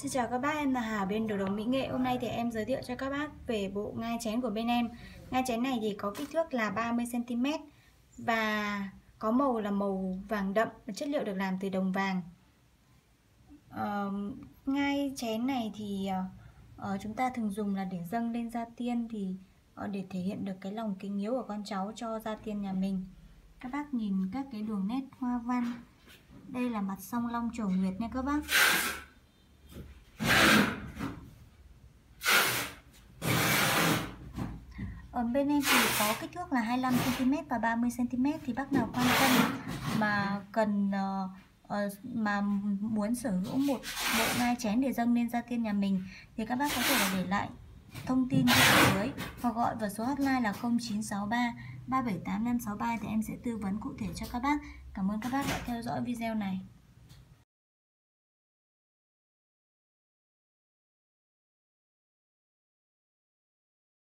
Xin chào các bác, em là Hà bên đồ đồng Mỹ Nghệ. Hôm nay thì em giới thiệu cho các bác về bộ ngai chén của bên em. Ngai chén này thì có kích thước là 30cm Và có màu là màu vàng đậm và Chất liệu được làm từ đồng vàng. Uh, Ngai chén này thì uh, chúng ta thường dùng là để dâng lên gia tiên Thì uh, để thể hiện được cái lòng kính hiếu của con cháu cho gia tiên nhà mình. Các bác nhìn các cái đường nét hoa văn. Đây là mặt song long trổ nguyệt nha các bác. Ở bên em thì có kích thước là 25cm và 30cm thì bác nào quan tâm mà cần uh, uh, mà muốn sở hữu một bộ ngai chén để dâng lên gia tiên nhà mình thì các bác có thể là để lại thông tin ở dưới hoặc gọi vào số hotline là 0963 378 563 thì em sẽ tư vấn cụ thể cho các bác. Cảm ơn các bác đã theo dõi video này.